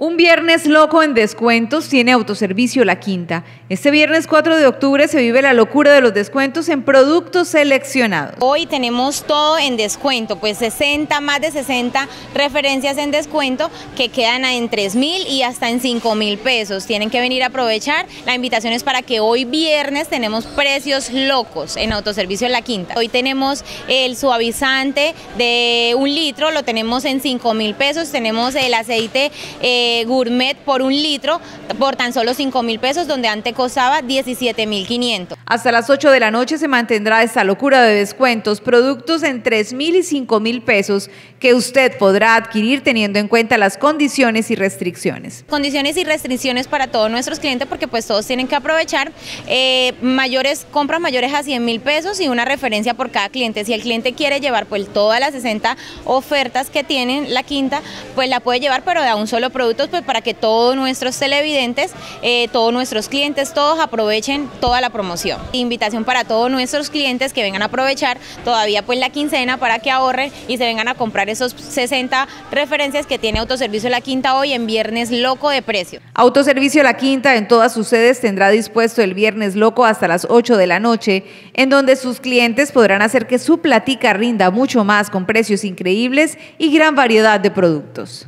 Un viernes loco en descuentos tiene Autoservicio La Quinta. Este viernes 4 de octubre se vive la locura de los descuentos en productos seleccionados. Hoy tenemos todo en descuento, pues 60, más de 60 referencias en descuento que quedan en 3 mil y hasta en 5 mil pesos. Tienen que venir a aprovechar. La invitación es para que hoy viernes tenemos precios locos en Autoservicio La Quinta. Hoy tenemos el suavizante de un litro, lo tenemos en 5 mil pesos. Tenemos el aceite... Eh, gourmet por un litro por tan solo 5 mil pesos, donde antes costaba 17 mil 500. Hasta las 8 de la noche se mantendrá esta locura de descuentos, productos en 3 mil y 5 mil pesos que usted podrá adquirir teniendo en cuenta las condiciones y restricciones. Condiciones y restricciones para todos nuestros clientes porque pues todos tienen que aprovechar eh, mayores compras mayores a 100 mil pesos y una referencia por cada cliente. Si el cliente quiere llevar pues todas las 60 ofertas que tienen la quinta, pues la puede llevar pero de un solo producto pues para que todos nuestros televidentes, eh, todos nuestros clientes, todos aprovechen toda la promoción. Invitación para todos nuestros clientes que vengan a aprovechar todavía pues la quincena para que ahorren y se vengan a comprar esos 60 referencias que tiene Autoservicio La Quinta hoy en Viernes Loco de Precio. Autoservicio La Quinta en todas sus sedes tendrá dispuesto el Viernes Loco hasta las 8 de la noche, en donde sus clientes podrán hacer que su platica rinda mucho más con precios increíbles y gran variedad de productos.